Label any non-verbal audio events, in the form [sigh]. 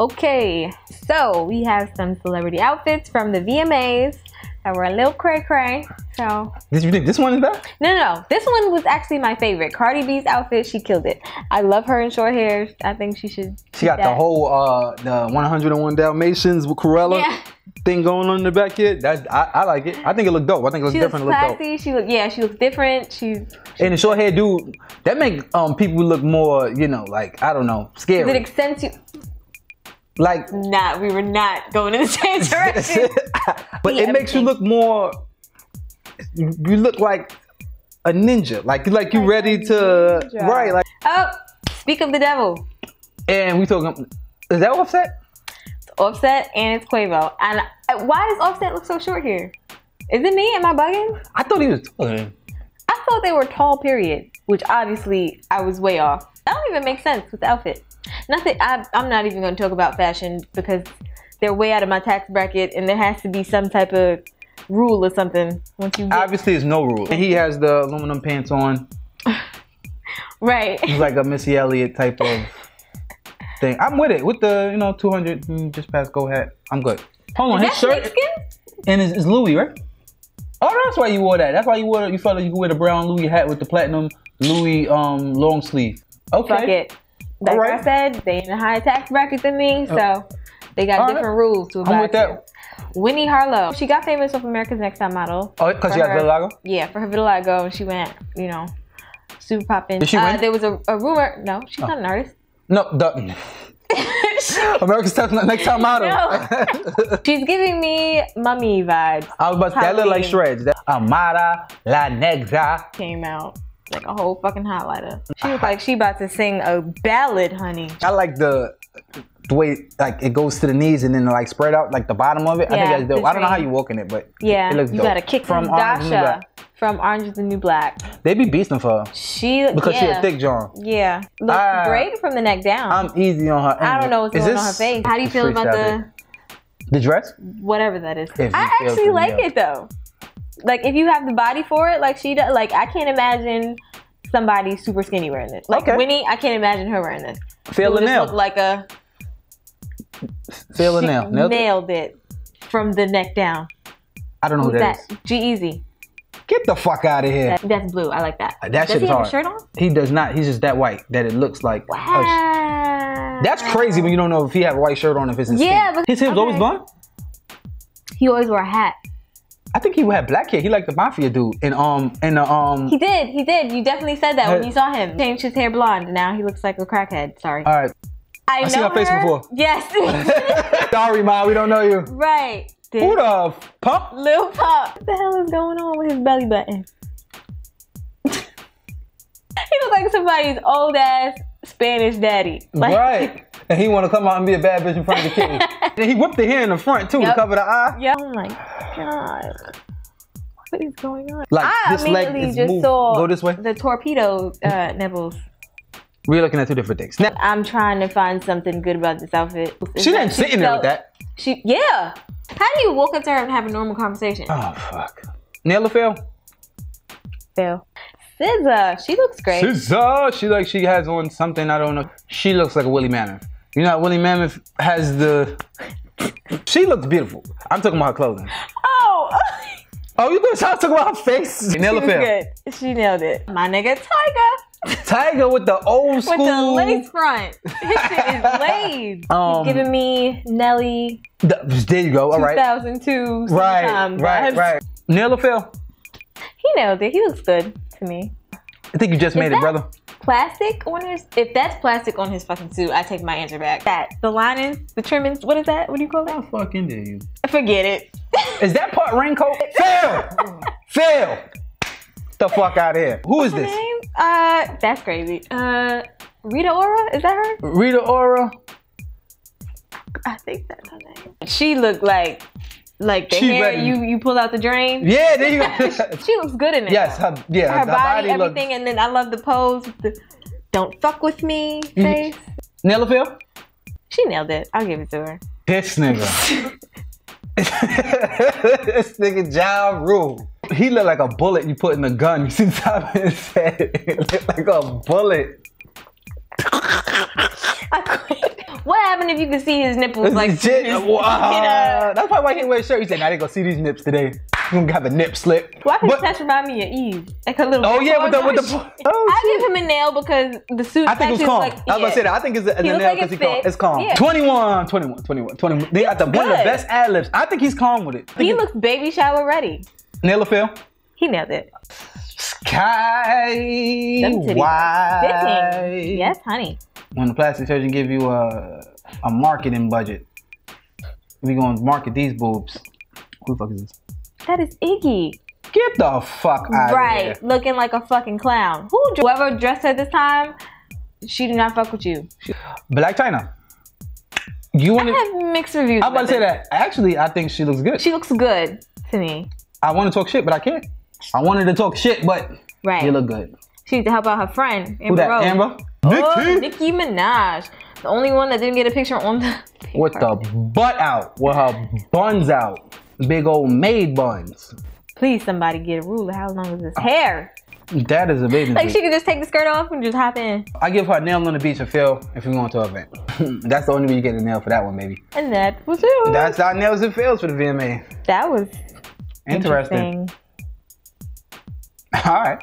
Okay, so we have some celebrity outfits from the VMAs that were a little cray cray. So Did you think this one is better? no, no, no, this one was actually my favorite. Cardi B's outfit, she killed it. I love her in short hair. I think she should. She got the whole uh the 101 Dalmatians with Cruella Yeah. thing going on in the back here. That's I, I like it. I think it looked dope. I think it looks She looks different. It dope. classy. She look yeah. She looks different. She's And the short hair dude, that make um people look more, you know, like I don't know, it scary. accentuates. Like Not. We were not going in the same [laughs] direction. [laughs] but See it makes you look more you look like a ninja. Like you like you ready to ninja. right like oh, speak of the devil. and we talking is that offset? Offset and it's Quavo. And why does Offset look so short here? Is it me? Am I bugging? I thought he was taller. I thought they were tall, period. Which obviously I was way off. That don't even make sense with the outfit. Nothing. I, I'm not even going to talk about fashion because they're way out of my tax bracket, and there has to be some type of rule or something once you get Obviously there's no rule. And he has the aluminum pants on. [laughs] right. He's like a Missy Elliott type of thing. I'm with it. With the, you know, 200 mm, just past go hat. I'm good. Hold on, his That's shirt and it's, it's Louis, right? Oh, that's why you wore that. That's why you wore you felt like you could wear the brown Louis hat with the platinum Louis um long sleeve. Okay. Fuck it. Like right. I said, they in a higher tax bracket than me, so they got All right. different rules to abide I'm with to. that. Winnie Harlow. She got famous off America's Next Top Model. Oh, because she her- the logo? Yeah, for her vitiligo, and she went, you know, super popping. Did she uh, win? there was a, a rumor. No, she's Oh. not an artist. No, the [laughs] America's Next Next Top Model. No. [laughs] she's giving me mummy vibes. I was about to say, that look like shreds. That, Amara La Negra. Came out like a whole fucking highlighter. She was like she about to sing a ballad, honey. I like the the way like it goes to the knees and then like spread out like the bottom of it. I Yeah, think that's dope. I don't know how you walk in it, but Yeah, it looks you dope. gotta kick from from Orange the Dasha from Orange is the New Black. They be beasting for her She because yeah. she a thick John. Yeah, looks Ah. great from the neck down. I'm easy on her. I don't know what's Is going on this- her face. How do you feel about the the dress? whatever that is? I actually like it though. Like if you have the body for it, like she does. Like I can't imagine somebody super skinny wearing this. Like Okay. Winnie, I can't imagine her wearing this. It the nail. look like a the she nail. Nailed it. nailed it from the neck down. I don't know who that that? is. G-Eazy. Get the fuck out of here. That, that's blue. I like that. That Does shit he have hard. a shirt on? He does not. He's just that white that it looks like. Wow. That's crazy when you don't know if he had a white shirt on if it's his Yeah, skin. but- his hips always okay. blonde. He always wore a hat. I think he had black hair. He like the mafia dude. And um and the um. He did. He did. You definitely said that when you saw him. Changed his hair blonde. Now he looks like a crackhead. Sorry. all right. I, I seen her face before. Yes. [laughs] [laughs] Sorry, ma. We don't know you. right. Who the pump? Lil Pump. What the hell is going on with his belly button? [laughs] he looks like somebody's old ass Spanish daddy. Like, Right. And he want to come out and be a bad bitch in front of the kids. [laughs] and he whipped the hair in the front too to cover the eye. Yeah. Oh my god. What is going on? Like I this leg is just moved. saw Go this way. the torpedo uh. We're looking at two different things. Now, I'm trying to find something good about this outfit. Is she didn't sit in there with that. She yeah. How do you walk up to her and have a normal conversation? Oh fuck. Nail or fail? Phil. SZA, she looks great. SZA. She like she has on something I don't know. She looks like a Willie Mammoth. You know, how Willie Mammoth has the. She looks beautiful. I'm talking about her clothing. Oh, [laughs] Oh, you gonna start talking about her face? Nail she or was fail? good. She nailed it. My nigga Tyga Tyga with the old school. with the lace front. [laughs] His shit is laid. Um, He's giving me Nelly The- there you go. All right. 2002. Right. sometime Right. vibes. Right. Nail or fail? He nailed it. He looks good to me. I think you just made it, that- brother. Plastic on his. If that's plastic on his fucking suit, I take my answer back. That the linings, the trimmings. What is that? What do you call How that? fucking dare you? Forget it. [laughs] Is that part raincoat? fail. fail. [laughs] The fuck out of here. Who is Her this? name? Uh, that's crazy. Uh, Rita Ora. Is that her? Rita Ora. I think that's her name. She looked like like the She hair ready. you you pull out the drain. Yeah, there you go. [laughs] She looks good in it. yes, her, yeah, her, body, looks- everything, and then I love the pose. The "Don't fuck with me" Mm-hmm. face. Nail or fail? She nailed it. I'll give it to her. This nigga. [laughs] this nigga Ja Rule. He look like a bullet you put in a gun. You see the top of his head? It look like a bullet. I quit. What happened if you could see his nipples? Like, Shit, [laughs] wow. That's probably why he didn't wear a shirt. He said, "I didn't go see these nips today. I'm gonna have a nip slip." Why does But- that remind me of Eve? Like a little. oh yeah, with the with the. [laughs] Oh, I give him a nail because the suit. I think it was calm. Like, I was gonna say that. I think it's a, it's a nail because calm. It's calm. Yeah. 21, 21, 21, 21. They got the one of the best ad libs. I think he's calm with it. He looks baby shower ready. nail or fail. He nailed it. Sky Them titties are wide. fitting. Yes, honey. When the plastic surgeon give you a a marketing budget, we gonna market these boobs. Who the fuck is this? That is Iggy. Get the fuck out right, of here. looking like a fucking clown. Who, whoever dressed her this time, she did not fuck with you. Blac Chyna. You want to? have mixed reviews. I'm about to say that. Actually, I think she looks good. She looks good to me. I want to talk shit, but I can't. I wanted to talk shit, but Right. you look good. She needs to help out her friend, Amber Who that? Rose. Amber? Oh, Nicki? Nicki Minaj. The only one that didn't get a picture on the With the butt out, with her buns out, big old maid buns. Please, somebody get a ruler. How long is this hair? That is a baby. Like she could just take the skirt off and just hop in. I give her a nail on the beach and Phil if you're going to an event. [laughs] That's the only way you get a nail for that one, baby. And that was it. That's our nails and fails for the VMA. that was Interesting. interesting. [laughs] All right.